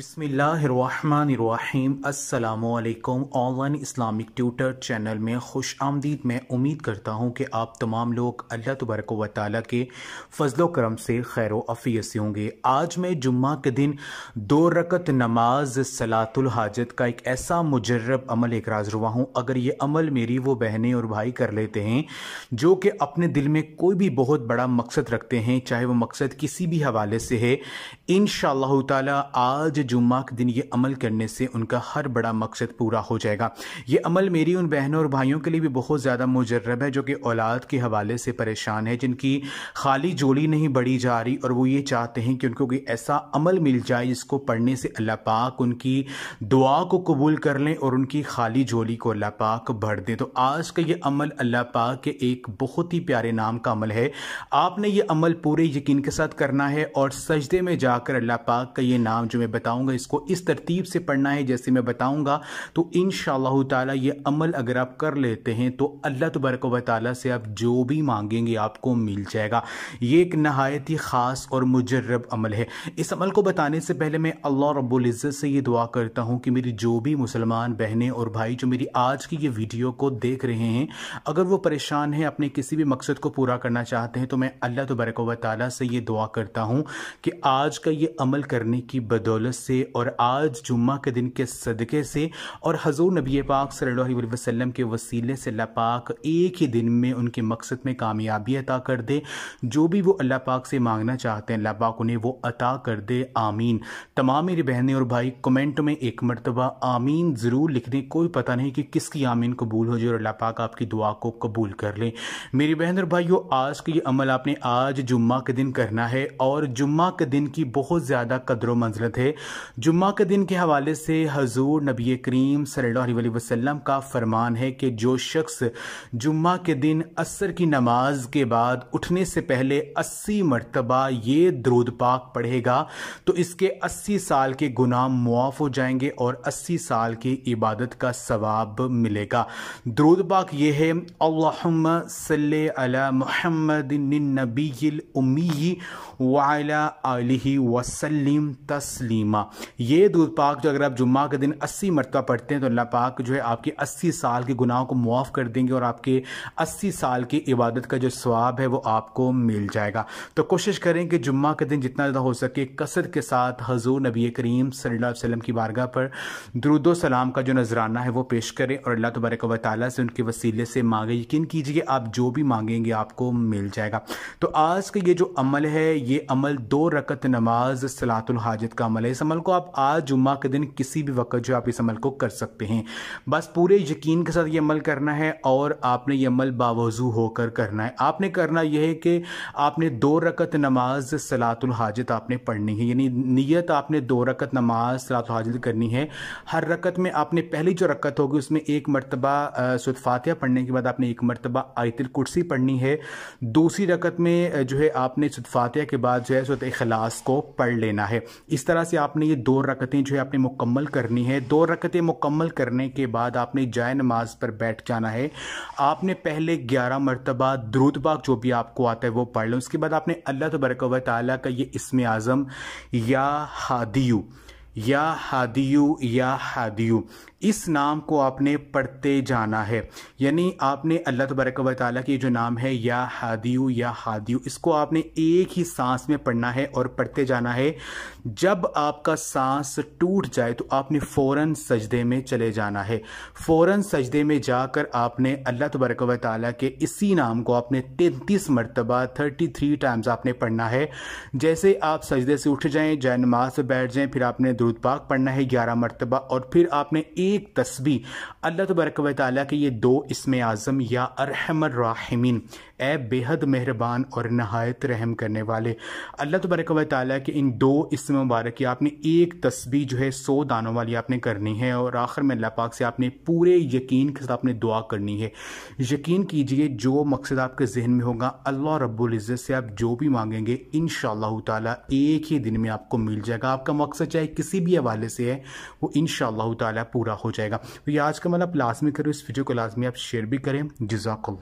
बसमीम online Islamic tutor channel में खुश आमदीद मैं उम्मीद करता हूँ कि आप तमाम लोग अल्लाह तबारक व ताली के फजल करम से खैर अफ़ीत से होंगे। आज मैं जुम्मा के दिन दो रकत नमाज़, सलातुल हाजत का एक ऐसा मुजरब अमल एकराज रुआ हूँ। अगर ये अमल मेरी वो बहनें और भाई कर लेते हैं जो कि अपने दिल में कोई भी बहुत बड़ा मकसद रखते हैं, चाहे वो मकसद किसी भी हवाले से है इन ताला आज जुम्मा के दिन ये अमल करने से उनका हर बड़ा मकसद पूरा हो जाएगा। ये अमल मेरी उन बहनों और भाइयों के लिए भी बहुत ज़्यादा मुजरब है, जो कि औलाद के हवाले से परेशान है, जिनकी खाली जोड़ी नहीं बढ़ी जा रही, और वो ये चाहते हैं कि उनको कोई ऐसा अमल मिल जाए जिसको पढ़ने से अल्लाह पाक उनकी दुआ को कबूल कर लें और उनकी खाली जोली को अल्लाह पाक भर दें। तो आज का ये अमल अल्लाह पाक के एक बहुत ही प्यारे नाम का अमल है। आपने ये अमल पूरे यकीन के साथ करना है और सजदे में जाकर अल्लाह पाक का ये नाम जो मैं बताऊँगा, इसको इस तरतीब से पढ़ना है जैसे मैं बताऊँगा। तो इन ताला ये अमल अगर आप कर लेते हैं तो अल्लाह तबरक व ताली से आप जो भी मांगेंगे आपको मिल जाएगा। ये एक नहायत ही ख़ास और मुजरब अमल है। इस अमल को बताने से पहले मैं अल्लाह रब्ज़त से ये दुआ करता हूँ कि मेरी जो भी मुसलमान बहनें और भाई जो मेरी आज की ये वीडियो को देख रहे हैं, अगर वो परेशान हैं, अपने किसी भी मकसद को पूरा करना चाहते हैं तो मैं अल्लाह तबरक व ताली से ये दुआ करता हूँ कि आज का ये अमल करने की बदौलत से और आज जुम्मा के दिन के सदक़े से और हजूर नबी पाक सल्लल्लाहु अलैहि वसल्लम के वसीले से अल्लाह पाक एक ही दिन में उनके मकसद में कामयाबी अता कर दे। जो भी वो अल्लाह पाक से मांगना चाहते हैं, अल्लाह पाक उन्हें वो अता कर दे। आमीन। तमाम मेरी बहनें और भाई, कमेंट में एक मरतबा, आमीन ज़रूर लिख दें। कोई पता नहीं कि किसकी आमीन कबूल हो जाए और अल्लाह पाक आपकी दुआ को कबूल कर लें। मेरी बहन और भाइयों, आज का ये अमल आपने आज जुम्मा के दिन करना है और जुम्मा के दिन की बहुत ज़्यादा कदर मंजरत है। जुम्मा के दिन के हवाले से हजूर नबी करीम अलैहि वसल्लम का फरमान है कि जो शख्स जुम्मा के दिन असर की नमाज़ के बाद उठने से पहले अस्सी मरतबा ये द्रुद पाक पढ़ेगा तो इसके अस्सी साल के गुनाह मुआफ़ हो जाएँगे और अस्सी साल की इबादत का सवाब मिलेगा। द्रुद पाक ये है, अल्लाहुम्मा सल्ले अला मुहम्मद नबी उम्मी वाला तस्लीमा। ये दूध पाक जो अगर आप जुम्मा के दिन अस्सी मरतबा पढ़ते हैं तो अल्लाह पाक जो है आपके अस्सी साल के गुनाहों को मुआफ़ कर देंगे और आपके अस्सी साल की इबादत का जो स्वाब है वो आपको मिल जाएगा। तो कोशिश करें कि जुम्मा के दिन जितना ज़्यादा हो सके कसर के साथ हजूर नबी करीम वसल्लम की बारगाह पर दरुदो सलाम का जो नजराना है वो पेश करें और अल्लाह तबारक व से उनके वसीले से मांगे, यकीन कीजिए आप जो भी मांगेंगे आपको मिल जाएगा। तो आज का ये जो अमल है, ये अमल दो रकत नमाज़ सलातुल हाजत का अमल है। इस अमल को आप आज जुम्मा के दिन किसी भी वक्त जो आप इस अमल को कर सकते हैं। बस पूरे यकीन के साथ ये अमल करना है और आपने ये अमल बावजू होकर करना है। आपने करना यह है कि आपने दो रकत नमाज़ सलातुल हाजत आपने पढ़नी है। यानी नीयत आपने दो रकत नमाज़ सलातुल हाजत करनी है। हर रकत में आपने पहली जो रकत होगी उसमें एक मरतबा सुदफातिया पढ़ने के बाद आपने एक मरतबा आयतिल कुर्सी पढ़नी है। दूसरी रकत में जो है आपने सुदफातिया के बाद जो है सुत अखलास को पढ़ लेना है। इस तरह से आपने ये दो रकतें जो है आपने मुकम्मल करनी है, दो रकतें मुकम्मल करने के बाद आपने जाय नमाज़ पर बैठ जाना है। आपने पहले ग्यारह मरतबा द्रुद जो भी आपको आता है वो पढ़ लें। उसके बाद आपने अल्लाह तबरक व का ये इसम आज़म या हादियू। या हादियू या हादियू। इस नाम को आपने पढ़ते जाना है। यानी आपने अल्लाह तबरक व की जो नाम है, या हादियू या हादियू, इसको आपने एक ही सांस में पढ़ना है और पढ़ते जाना है। जब आपका सांस टूट जाए तो आपने फ़ौरन सजदे में चले जाना है। फ़ौरन सजदे में जाकर आपने अल्लाह तबरक व ताली के इसी नाम को आपने तैंतीस मरतबा, थर्टी थ्री टाइम्स आपने पढ़ना है। जैसे आप सजदे से उठ जाएँ जय नमाज़ से बैठ जाएँ, फिर आपने दुरुद पाक पढ़ना है, ग्यारह मरतबा, और फिर आपने एक तस्वीर अल्लाह तबरक वाली के ये दो इसमें आज़म या अरहमर राहिमीन ए बेहद मेहरबान और नहायत रहम करने वाले। अल्लाह तबरक व के इन दो इसम मुबारक की आपने एक तस्वीर जो है सौ दानों वाली आपने करनी है और आखिर में अल्लाह पाक से आपने पूरे यकीन के साथ आपने दुआ करनी है। यकीन कीजिए, जो मकसद आपके जहन में होगा, अल्लाह रब्बुल इज़्ज़त से आप जो भी मांगेंगे इन ताला एक ही दिन में आपको मिल जाएगा। आपका मकसद चाहे किसी भी हवाले से है, वो इन ताला पूरा हो जाएगा। तो ये आज का मतलब लाजमी करो, इस वीडियो को लाजमी आप शेयर भी करें। जजाकल्ला